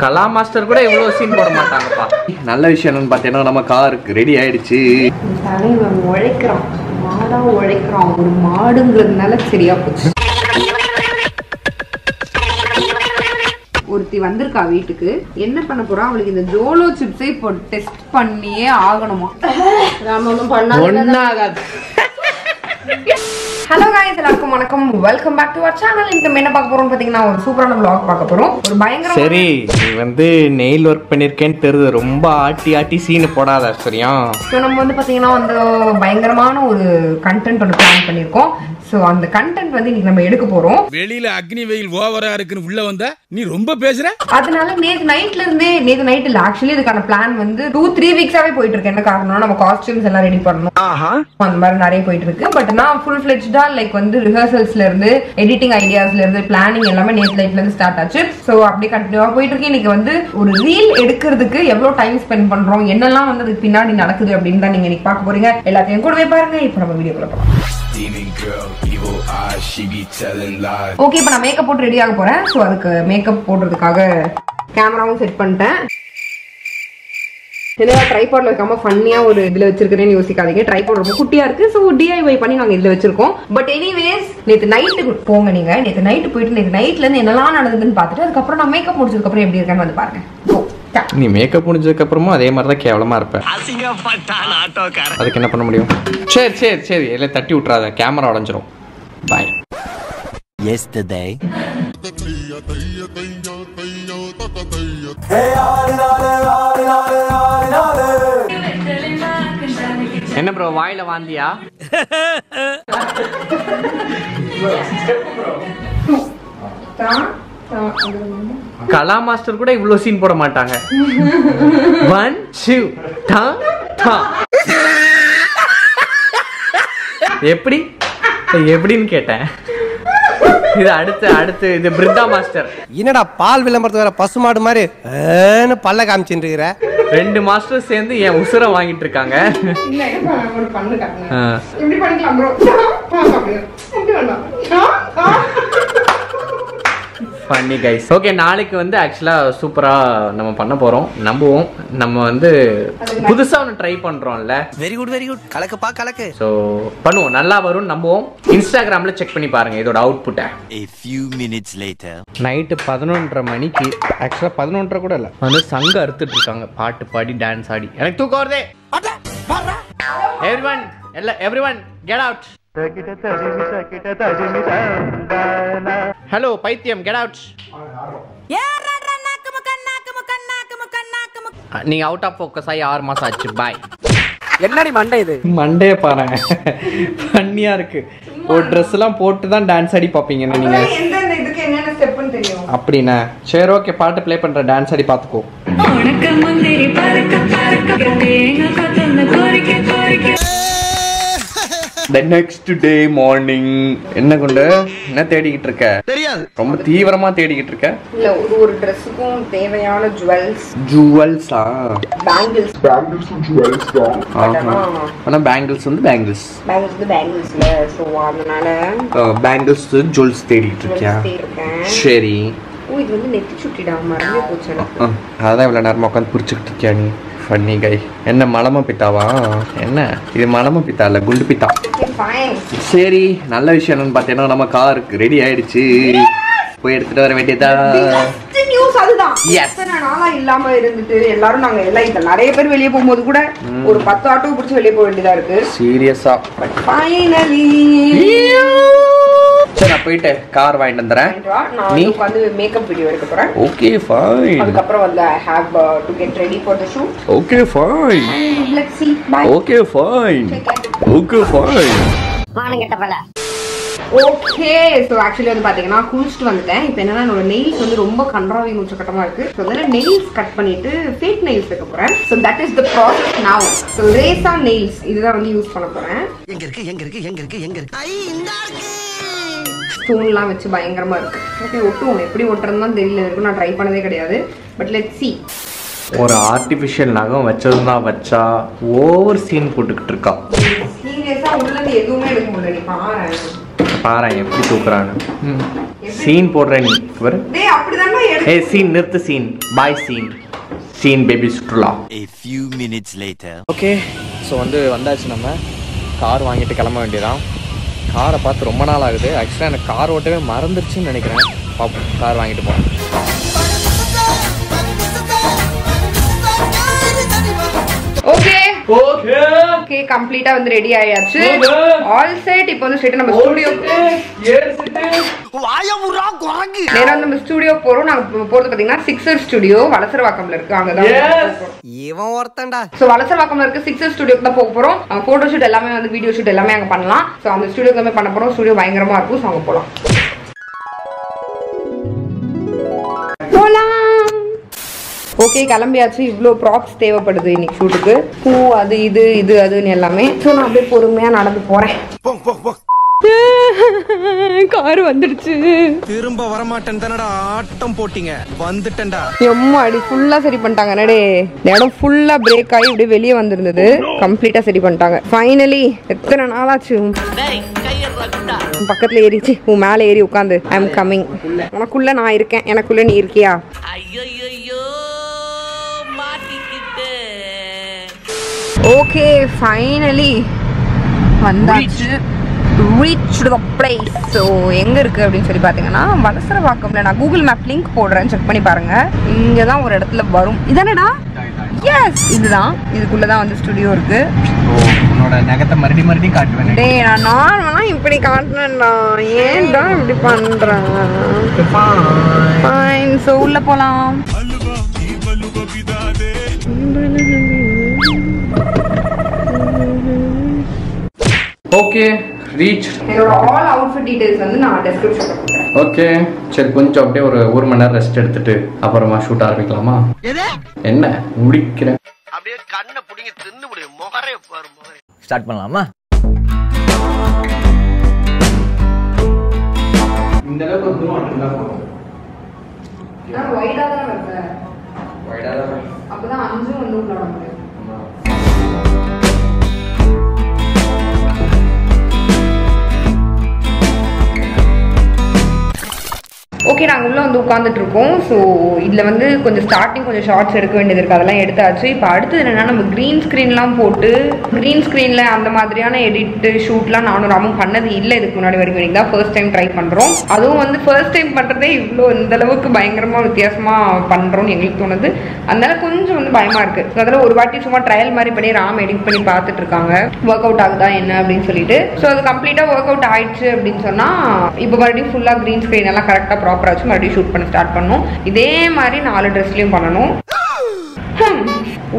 கலா master கூட இவ்வளோ scene போட மாட்டாங்கப்பா. நல்ல விஷயம் என்னன்னு பார்த்தீங்கன்னா நம்ம கார் ரெடி ஆயிடுச்சு. தலைவன் உழைக்கிறான். மாடா உழைக்கிறான். ஒரு மாடுங்கிறதுனால சரியா போச்சு. ஒருத்தி வந்திருக்கா வீட்டுக்கு. என்ன பண்ண போறா? அவளுக்கு இந்த ஜோலோ சிப்ஸை இப்போ டெஸ்ட் பண்ணியே ஆகணுமா? நாம ஒன்றும் பண்ணாத ஹலோ காய்ஸ் எல்லாருக்கும் வணக்கம். Welcome back to our channel இந்த என்ன பார்க்க போறோம் பாத்தீங்கன்னா ஒரு சூப்பரான vlog பார்க்க போறோம். ஒரு பயங்கர சரி நீ வந்து நெயில் ஒர்க் பண்ணிருக்கேன்னு தெரியுது. ரொம்ப ஆட்டி ஆட்டி சீனு போடாத சரியா? ஸோ நம்ம வந்து பாத்தீங்கன்னா வந்து பயங்கரமான ஒரு கண்டென்ட் ஒன்று பிளான் பண்ணியிருக்கோம். ஸோ அந்த கண்டென்ட் வந்து இன்னைக்கு நம்ம எடுக்க போறோம். வெளியில அக்னி வெயில் ஓவரா இருக்குன்னு உள்ள வந்தா நீ ரொம்ப பேசுற? அதனால நேத்து நைட்ல இருந்தே நேத்து நைட் இல்ல ஆக்சுவலி இதுக்கான பிளான் வந்து டூ த்ரீ வீக்ஸாவே போயிட்டு இருக்கு. என்ன காரணம் நம்ம காஸ்டியூம்ஸ் எல்லாம் ரெடி பண்ணணும். அந்த மாதிரி நிறைய போயிட்டு இருக்கு. பட் நான் ஃபுல் ஃபிளெஜ்டா லைக் வந்து ரிஹர்சல்ஸ்ல இருந்து எடிட்டிங் ஐடியாஸ்ல இருந்து பிளானிங் எல்லாமே நேத்து நைட்ல இருந்து ஸ்டார்ட் ஆச்சு. ஸோ அப்படியே கண்டினியூவா போயிட்டு இருக்கு. இன்னைக்கு வந்து ஒரு ரீல் எடுக்கிறதுக்கு எவ்வளவு டைம் ஸ்பெண்ட் பண்றோம் என்னெல்லாம் வந்து அதுக்கு பின்னாடி நடக்குது அப்படின்னு தான் நீங்க இன்னைக்கு பார்க்க போறீங்க. எல்லாத்தையும் கூடவே பாருங்க. இப்போ நம்ம வீடியோக்குள்ள போகலாம் Demon girl, evil eyes, she be telling lies. Okay இப்போ நான் மேக்கப் போட்டு ரெடி ஆக போறேன். ஸோ அதுக்கு மேக்கப் போடுறதுக்காக கேமராவும் செட் பண்ணிட்டேன். என்னடா ட்ரைபாட்ல வைக்காம ஃபன்னியா ஒரு இதுல வச்சிருக்கேன்னு யோசிக்காதீங்க. ட்ரைபாட் ரொம்ப குட்டியா இருக்கு. ஸோ டிஐஒய் பண்ணி நாங்க இதுல வச்சிருக்கோம். பட் எனிவேஸ் நேத்து நைட்டு போங்க நீங்க. நேத்து நைட்டு போயிட்டு நேத்து நைட்ல இருந்து என்னெல்லாம் நடந்ததுன்னு பார்த்துட்டு அதுக்கப்புறம் நான் மேக்கப் முடிச்சதுக்கு அப்புறம் எப்படி இருக்கேன்னு வந்து பாருங்க. நீ மேக்கப் முடிஞ்சதுக்கு அப்புறமும் அதே மாதிரி தான் கேவலமா இருப்ப. அதுக்கு என்ன பண்ண முடியும்? சரி சரி சரி. இல்லை தட்டி விட்றாத கேமரா உடஞ்சிரும். பாய் yesterday. என்ன ப்ரோ வாயில வாந்தியா? அது கலா மாஸ்டர் கூட இவ்வளோ சீன் போட மாட்டாங்க. ஒன் டூ டா டா எப்படி? எப்படின்னு கேட்டேன். இது அடுத்து அடுத்து இது பிருந்தா மாஸ்டர். என்னடா பால் விளம்பரத்து வேற பசுமாடு மாதிரி ஏன்னு பல்ல காமிச்சுட்டு இருக்கிற? ரெண்டு மாஸ்டர் சேர்ந்து என் உசுரை வாங்கிட்டு இருக்காங்க. ஃபன்னி கைஸ் ஓகே நாளைக்கு வந்து ஆக்சுவலாக சூப்பராக நம்ம பண்ண போகிறோம் நம்புவோம் நம்ம வந்து புதுசாக ஒன்று ட்ரை பண்ணுறோம்ல வெரி குட் வெரி குட் கலக்குப்பா கலக்கு ஸோ பண்ணுவோம் நல்லா வரும்னு நம்புவோம் இன்ஸ்டாகிராமில் செக் பண்ணி பாருங்கள் இதோட அவுட்புட்டை A few minutes later. Night பதினொன்றரை மணிக்கு ஆக்சுவலாக பதினொன்றரை கூட இல்லை வந்து சங்கம் அறுத்துட்டு இருக்காங்க பாட்டு பாடி டான்ஸ் ஆடி எனக்கு தூக்கம் வருதே எவ்ரி ஒன் எல்லா everyone get out hello பைத்தியம் கெட் அவுட் நீங்க அவுட் ஆஃப் ஃபோக்கஸ் ஆகி ஆறு மாசம் ஆச்சு பாய் என்னடி மண்டை இது? மண்டே பாரு ஃபன்னியா இருக்கு. ஒரு ட்ரெஸ் எல்லாம் போட்டு தான் டான்ஸ் ஆடி பாப்பீங்க நீங்க? அப்படின்னா சரி ஓகே பாட்டு ப்ளே பண்ற டான்ஸ் ஆடி பாத்துக்கோ உனக்கு முந்திரி பறக்க பறக்க தேங்க கோரிக்கை கோரிக்கை. த நெக்ஸ்ட் டே மார்னிங் என்ன கொண்டு? என்ன தேடிக்கிட்டு இருக்க? தெரியாது. ரொம்ப தீவிரமா தேடிக்கிட்டு இருக்க? இல்ல ஒரு ஒரு ட்ரெஸ்ஸுக்கும் தேவையான ஜுவல்ஸ் ஜுவல்ஸா பேங்கிள்ஸ் ஆனா பேங்கிள்ஸ் வந்து பேங்கிள்ஸ் பேங்கிள்ஸ் வந்து பேங்கிள்ஸ்ல ஸோ அதனால பேங்கிள்ஸ் ஜுவல்ஸ் தேடிக்கிட்டு இருக்கியா? ஜுவல்ஸ் சரி. ஓ இது வந்து நெத்தி சுட்டிடா? மறந்தே போச்சு எனக்கு. அதான் இவ்வளோ நேரமா உட்காந்து புரிச்சுக்கிட்டு இருக்கியா நீ? ஃபன்னி கை என்ன மலம பித்தாவா? என்ன? இது மலம பித்தா இல்ல குண்டு பித்தா? சரி நல்ல விஷயம் என்னன்னு பார்த்தீங்கன்னா நம்ம காருக்கு ரெடி ஆயிடுச்சு. போய் எடுத்துட்டு வர வேண்டியதா? நியூஸ் அதுதான். எத்தனை நாளா இல்லாம இருந்துட்டு எல்லாரும் நாங்க எல்லாம் இப்ப நிறைய பேர் வெளியே போகும்போது கூட ஒரு பத்து ஆட்டோ பிடிச்சி வெளியே போக வேண்டியதா இருக்கு. சீரியஸா பட் ஃபைனலி சரி நான் போயிட்டு கார் வாங்கிட்டு வந்துடுறேன். நான் நீ? வந்து உட்காந்து மேக்கப் வீடியோ எடுக்க போறேன். ஓகே ஃபைன் அதுக்கப்புறம் வந்து I have to get ready for the shoot okay fine let's see. Bye okay fine okay fine okay so actually வந்து பாத்தீங்கன்னா குளிச்சுட்டு வந்துட்டேன். இப்போ என்னன்னா என்னோட நெயில்ஸ் வந்து ரொம்ப கன்றாவி மூச்சக்கட்டமா இருக்கு. ஸோ அதனால நெயில்ஸ் கட் பண்ணிட்டு ஃபேக் நெயில்ஸ் வைக்க போறேன். So that is the process now so ரேசா nails இதுதான் வந்து யூஸ் பண்ண போறேன். எங்க இருக்கு எங்க இருக்கு எங்க இருக்கு எங்க இருக்கு? ஐ இந்த ஸ்டோன்லாம் வச்சு பயங்கரமா இருக்கு. ஓகே ஒட்டுவோம். எப்படி ஒட்டுறதுன்னு தான் தெரியல. இருக்கும் நான் ட்ரை பண்ணதே கிடையாது. பட் லெட் சி ஒரு ஆர்டிஃபிஷியல் நகம் வச்சதுன்னா வச்சா ஓவர் சீன் போட்டுக்கிட்டு இருக்கா. பாரு. எப்படி தூக்குறான்னு சீன் போடுற நீ பாரு. ஏய் சீன் நிறுத்து சீன் பாய் சீன் சீன் பேபி சுற்றுலா. A few minutes later. Okay so வந்து வந்தாச்சு நம்ம. கார் வாங்கிட்டு கிளம்ப வேண்டியதான் காரை பார்த்து ரொம்ப நாள் ஆகுது. ஆக்சுவலாக எனக்கு கார் ஓட்டவே மறந்துருச்சுன்னு நினைக்கிறேன். பார்ப்போம் கார் வாங்கிட்டு போகிறேன் ஓகே ஓகே கம்ப்ளீட்டா வந்து ரெடி ஆயாச்சு. ஆல் செட் இப்போ வந்து ஸ்ட்ரெயிட் நம்ம ஸ்டுடியோ நேரா நம்ம ஸ்டுடியோ போறோம். நாங்க போறது பாத்தீங்கன்னா சிக்ஸர் ஸ்டுடியோ வலசரவாக்கம்ல இருக்கு. அங்கதான் இவன் ஒருத்தன்டா. ஸோ வலசரவாக்கம்ல இருக்க சிக்ஸர் ஸ்டுடியோக்கு தான் போக போறோம். போட்டோ ஷூட் எல்லாமே வந்து வீடியோ ஷூட் எல்லாமே அங்க பண்ணலாம். ஸோ அந்த ஸ்டுடியோக்கு எல்லாமே பண்ண போறோம். ஸ்டுடியோ பயங்கரமா இருக்கும். ஸோ அங்க போலாம். போலாம். ஓகே கிளம்பியாச்சு. இவ்வளோ ப்ராப்ஸ் தேவைப்படுது இன்னைக்கு ஷூட்டுக்கு பூ அது இது இது அதுன்னு எல்லாமே. ஸோ நான் அப்படியே பொறுமையா நடந்து போறேன். கார் வந்துடுச்சு. திரும்ப வரமாட்டேன் தானடா. ஆட்டம் போட்டீங்க. வந்துட்டேன்டா. எம்மா அடி ஃபுல்லா சரி பண்ணிட்டாங்க. என்னடே? இந்த இடம் ஃபுல்லா பிரேக் ஆகி இப்படியே வெளியே வந்திருந்தது. கம்ப்ளீட்டா சரி பண்ணிட்டாங்க. ஃபைனலி எத்தனை நாளாச்சு? பக்கத்துல ஏறிச்சு உன் மேல ஏறி உட்காந்து. ஐ எம் கம்மிங் உனக்குள்ள நான் இருக்கேன். எனக்குள்ள நீ இருக்கியா? ஓகே ஃபைனலி வந்தாச்சு. ரீச் த பிளேஸ் ஸோ எங்கே இருக்குது அப்படின்னு சொல்லி பார்த்தீங்கன்னா வலசரவாக்கம்ல நான் கூகுள் மேப் லிங்க் போடுறேன் செக் பண்ணி பாருங்க. இங்கே தான் ஒரு இடத்துல வரும். இதானடா எஸ் இதுதான். இதுக்குள்ளே தான் வந்து ஸ்டுடியோ இருக்கு. உன்னோட நகத்தை மறுபடியும் மறுபடியும் காட்டுவேன். டேய் நான் நார்மலாக இப்படி காட்டினேன்டா. ஏன்டா இப்படி பண்ணுறேன் ஃபைன் ஸோ உள்ளே போகலாம் okay reach all outfit details வந்து நான் டெஸ்கிரிப்ஷனில் ஓகே சரி கொஞ்சம் அப்படியே ஒரு ஒரு மணி நேரம் ரெஸ்ட் எடுத்துட்டு அப்புறமா ஷூட் ஆரம்பிக்கலாமா? என்ன? முடிக்கிறேன். அப்படியே கண்ணை புடிங்க தின்னு முடியும் முகரே பாரு முகரே. ஸ்டார்ட் பண்ணலாமா? இந்த அளவுக்கு மட்டும் தான் போகும் நான் ஒயிட்டாக தான் வைப்பேன் வைடாக தான் அப்பதான் அஞ்சும் வந்து உள்ள விட முடியும். ஓகே நாங்கள் உள்ளே வந்து உட்காந்துட்டு இருக்கோம் ஸோ இதில் வந்து கொஞ்சம் ஸ்டார்டிங் கொஞ்சம் ஷார்ட்ஸ் எடுக்க வேண்டியது இருக்குது அதெல்லாம் எடுத்தாச்சு. இப்போ அடுத்தது என்னென்னா நம்ம க்ரீன் ஸ்க்ரீன்லாம் போட்டு க்ரீன் ஸ்க்ரீனில் அந்த மாதிரியான எடிட்டு ஷூட்லாம் நானும் ராமும் பண்ணது இல்லை இதுக்கு முன்னாடி வரைக்கும். தான் ஃபர்ஸ்ட் டைம் ட்ரை பண்ணுறோம் அதுவும் வந்து ஃபர்ஸ்ட் டைம் பண்ணுறதே இவ்வளோ இந்த அளவுக்கு பயங்கரமாக வித்தியாசமாக பண்ணுறோம்னு எங்களுக்கு தோணுது. அதனால கொஞ்சம் வந்து பயமாக இருக்குது ஸோ அதில் ஒரு வாட்டி சும்மா ட்ரையல் மாதிரி பண்ணி ராம் எடிட் பண்ணி பார்த்துட்டு இருக்காங்க ஒர்க் அவுட் ஆகுதா என்ன அப்படின்னு சொல்லிட்டு. ஸோ அது கம்ப்ளீட்டாக ஒர்க் அவுட் ஆயிடுச்சு அப்படின்னு சொன்னால் இப்போ மறுபடியும் ஃபுல்லாக க்ரீன் ஸ்க்ரீன் எல்லாம் கரெக்டாக ப்ராப்பராக வச்சு மறுபடியும் ஷூட் பண்ண ஸ்டார்ட் பண்ணணும் இதே மாதிரி நாலு ட்ரெஸ்லையும் பண்ணணும்.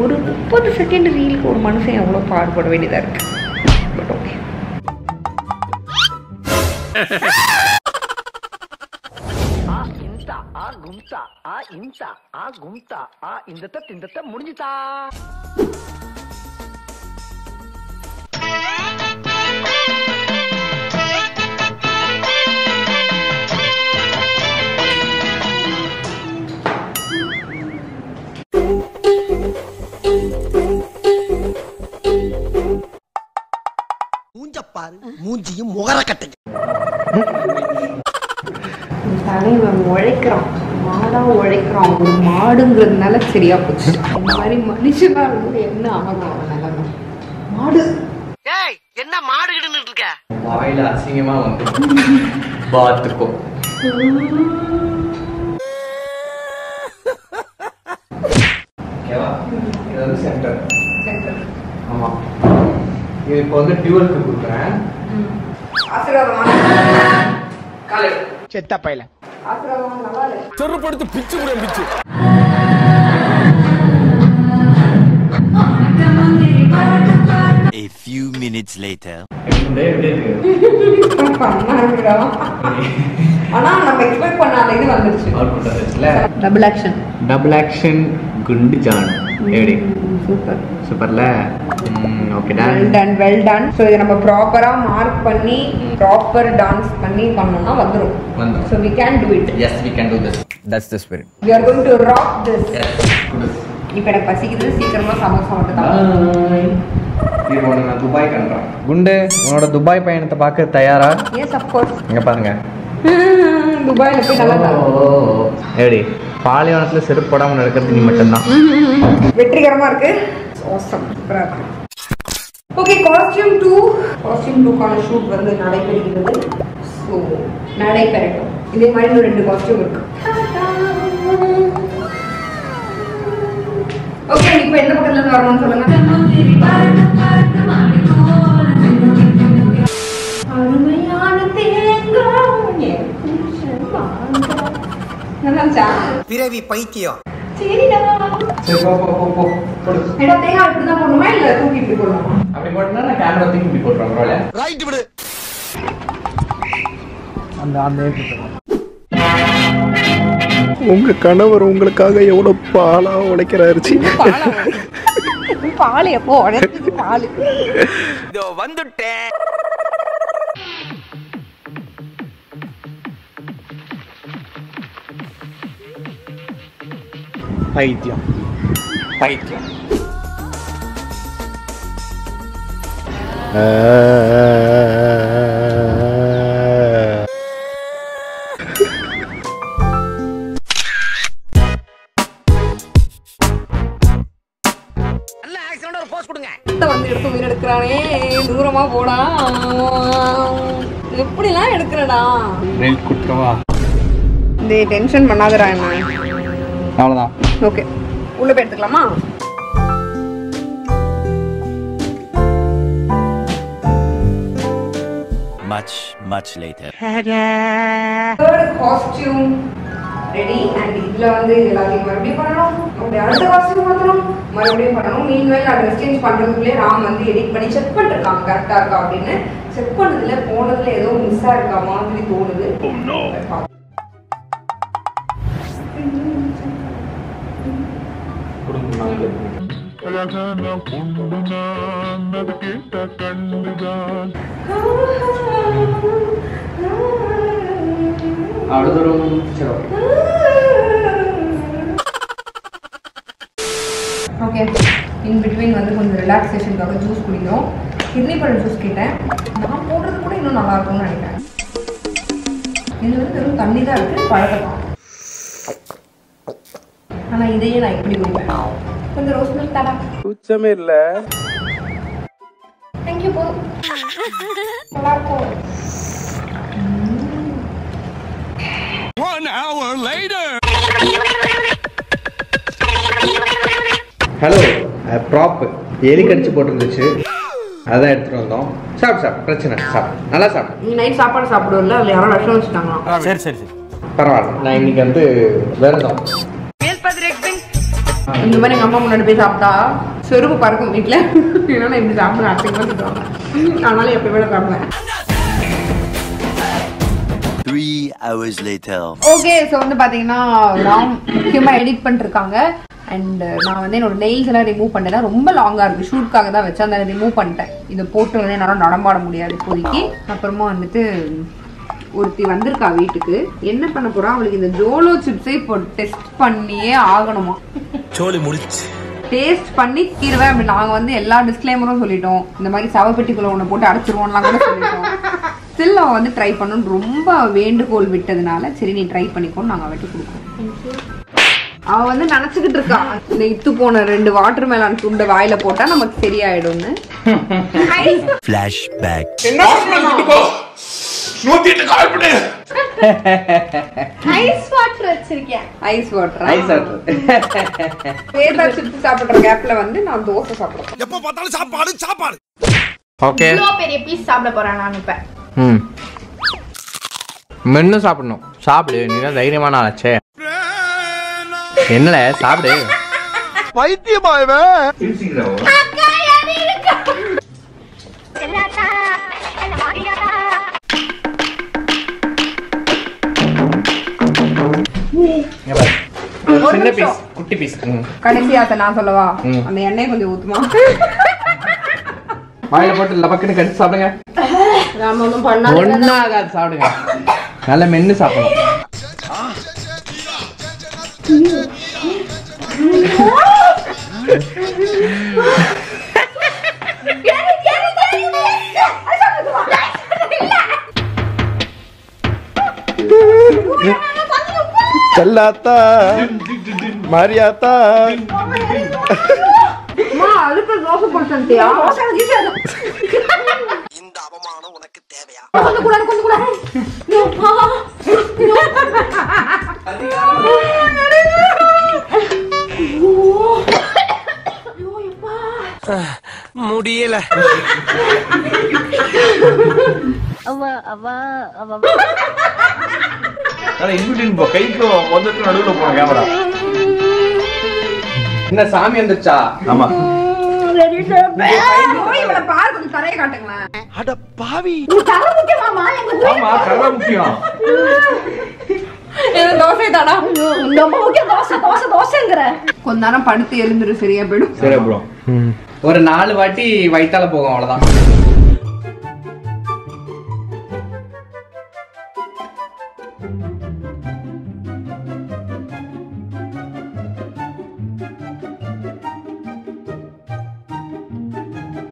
ஒரு முப்பது செகண்ட் ரீலுக்கு ஒரு மனுஷன் எவ்வளோ பாடுபட வேண்டியதாக இருக்கு? பட் ஓகே மூஞ்ச மூஞ்சியும் முகர கட்டையும் தலைவன் உழைக்கிறான். மாடா உழைக்கிறான். ஒரு மாடுங்கிறதுனால சரியா போச்சு. இந்த மாதிரி மனுஷனா இருந்து என்ன ஆகும் அவன் நிலைமை? மாடு. ஏய் என்ன மாடுகிட்டு இருக்க? வாயில அசிங்கமா வந்து ஓகேவா? இது வந்து சென்டர் ஆமா. இது இப்போ வந்து டியூவலுக்கு கொடுக்குறேன். செத்த பையல. செருப்படுத்து பிச்சு கூட பிச்சு. A few minutes later. ஆனா நம்ம எக்ஸ்பெக்ட் பண்ணாத இது வந்துருச்சு. அவுட்புட் வந்துச்சுல டபுள் ஆக்ஷன் டபுள் ஆக்ஷன் குண்டு ஜான். எப்படி? சூப்பர். சூப்பர்ல? Okay well done well done so இதை நம்ம ப்ராப்பரா மார்க் பண்ணி ப்ராப்பர் டான்ஸ் பண்ணி பண்ணோம்னா வந்துரும். வந்துரும். So we can do it yes we can do this that's the spirit we are going to rock this இப்போ எனக்கு பசிக்குது சீக்கிரமா சமோசா மட்டும் தான் துபாய் கண்டுறேன் குண்டு உன்னோட துபாய் பயணத்தை பார்க்க தயாரா? எஸ் அப்கோர்ஸ் இங்க பாருங்க. துபாயில போய் நல்லா எப்படி பாலைவனத்துல செருப்பு போடாம நடக்கிறது நீ மட்டும்தான். வெற்றிகரமா இருக்கு. Awesome. சூப்பரா இருக்கு. ஓகே காஸ்டியூம் டூ காஸ்டியூம் டூக்கான ஷூட் வந்து நடைபெறுகிறது. ஸோ நடைபெறட்டும். இதே மாதிரி இன்னும் ரெண்டு காஸ்டியூம் இருக்கு. ஓகே இப்போ எந்த பக்கத்துல இருந்து வரணும்னு சொல்லுங்க. அருமையான தேங்காய். நல்லா இருந்துச்சா? பிறவி பைத்தியம். சரிடா சரி போ போ போ போ. போடு ஏடா தேங்காய் இப்படிதான் போடணுமா இல்ல தூக்கி இப்படி போடணுமா? அப்படி போட்டுனா நான் கேமரா தூக்கி இப்படி போட்டுருவேன் பரவாயில்ல. அந்த அந்த உங்க கணவர் உங்களுக்காக எவ்வளவு பாலா உழைக்கிறாரு. பால் எப்போ உடனே பால். பைத்தியம். பைத்தியம். வந்து எடுத்து உயிர் எடுக்கிறானே தூரமா போடா. எப்படிலாம் எடுக்கிறடா? நெல் குடுக்கவா இந்த டென்ஷன் பண்ணாதடா என்ன. அவ்வளோதான் ஓகே. உள்ள போய் எடுத்துக்கலாமா? Much, much later. Third costume ready and இதுல வந்து இது எல்லாத்தையும் மறுபடியும் பண்ணணும். அப்படி அடுத்த காஸ்டியூம் மாத்தணும். மறுபடியும் பண்ணணும். மீன்வேல் நான் ட்ரெஸ் சேஞ்ச் பண்றதுக்குள்ளே ராம் வந்து எடிட் பண்ணி செக் பண்ணிருக்காங்க கரெக்டா இருக்கா அப்படின்னு செக் பண்ணதுல போனதுல ஏதோ மிஸ்ஸா இருக்கா மாதிரி தோணுது. அவ்வளோ தூரம் சரி ஓகே இன் பிட்வீன் வந்து கொஞ்சம் ரிலாக்ஸேஷனுக்காக ஜூஸ் குடிக்கிறோம் கிட்னி பழம் ஜூஸ் கேட்டேன். நான் போடுறது கூட இன்னும் நல்லா இருக்கும்னு நினைக்கிறேன். இது வந்து வெறும் தண்ணி தான் இருக்கு பழக்கம் ஆனால் இதையே நான் எப்படி குடிப்பேன். கொஞ்சம் ரோஸ் மில்க் தடா. குச்சமே இல்ல. தேங்க்யூ போதும் நல்லா இருக்கும் ஹலோ ப்ராப் எலி கடிச்சு போட்டிருந்துச்சு. அதான் எடுத்துட்டு வந்தோம். சாப்பிடு சாப்பிடு. பிரச்சனை சாப்பிடு. நல்லா சாப்பிடு. நீ நைட் சாப்பாடு சாப்பிடுவல அதுல யாரோ விஷம் வச்சுட்டாங்களாம் சரி சரி சரி. பரவாயில்ல. நான் இன்னைக்கு வந்து விரதம் இந்த மாதிரி எங்க அம்மா முன்னாடி போய் சாப்பிட்டா. செருப்பு பறக்கும் வீட்டுல ஏன்னா நான் இப்படி சாப்பிடுறேன் அத்தைக்கு திட்டுவாங்க. அதனால எப்பயுமே நான் சாப்பிடுவேன். Three hours later. Okay so வந்து பார்த்தீங்கன்னா ராம் முக்கியமாக எடிட் பண்ணிருக்காங்க. அண்ட் நான் வந்து என்னோட நெயில்ஸ் எல்லாம் ரிமூவ் பண்ணேன் ரொம்ப லாங்காக இருக்கு. ஷூட்காக தான் வச்சு அந்த ரிமூவ் பண்ணிட்டேன். இதை போட்டு வந்து என்னால் நடமாட முடியாது இப்போதைக்கு. அப்புறமா வந்துட்டு ஒருத்தி வந்திருக்கா வீட்டுக்கு என்ன பண்ண போறா? அவளுக்கு இந்த ஜோலோ சிப்ஸை இப்போ டெஸ்ட் பண்ணியே ஆகணுமா? சோலி முடிச்சு டேஸ்ட் பண்ணி தீருவேன் அப்படி நாங்க வந்து எல்லா டிஸ்க்ளைமரும் சொல்லிட்டோம். இந்த மாதிரி சவப்பெட்டிக்குள்ள ஒண்ணு போட்டு அடைச்சிருவோம்லாம் கூட சொல்லிட்டோம். ஸ்டில் அவன் வந்து ட்ரை பண்ணணும்னு ரொம்ப வேண்டுகோள் விட்டதுனால சரி நீ ட்ரை பண்ணிக்கோன்னு நாங்க வெட்டி கொடுக்கோம். அவ வந்து நினைச்சுக்கிட்டு இருக்கா இந்த இத்து போன ரெண்டு வாட்டர் மேலான் துண்டை வாயில போட்டா நமக்கு சரியாயிடும்னு. ஐஸ் வாட்டர் வச்சிருக்கேன். ஐஸ் வாட்டர் ஐஸ் பேதா சிப்ஸ் சாப்பிடுற கேப்ல வந்து நான் தோசை சாப்பிடுறேன் எப்ப பார்த்தாலும் சாப்பாடு சாப்பாடு. ஓகே இவ்வளோ பெரிய பீஸ் சாப்பிட போறேன் நான் இப்ப. ம். மென்னு சாப்பிடணும். சாப்பிடு நீ தான் தைரியமான ஆச்சே என்னல சாப்பிடு. பைத்தியமா சின்ன பீஸ் குட்டி பீஸ் கடைசியா நான் சொல்லவா? அந்த எண்ணெய் கொஞ்சம் ஊத்துமா? வாயில போட்டு லபக்குன்னு கடிச்சு சாப்பிடுங்க. ஒன்னாகாது சாப்பிடுங்க. நல்ல மென்னு சாப்பிடணும். Yeah. செல்லாத்தா மாரியாத்தா அம்மா அதுக்கு தோசை போட்டுட்டியா கொஞ்சம் கூட கொஞ்சம் கூட. யோப்பா. முடியல என்ன சாமி வந்துருச்சா? ஆமா. போய் இவளை பாரு கொஞ்சம் தரையை காட்டுங்களேன். அட பாவி. ஆமா முக்கியம். தோசை தானா ரொம்ப முக்கியம் தோசை தோசை தோசைங்கிற. கொஞ்ச நேரம் படுத்து எழுந்துரு சரியா போயிடும். ஒரு நாலு வாட்டி வயித்தால போகும் அவ்வளவுதான்.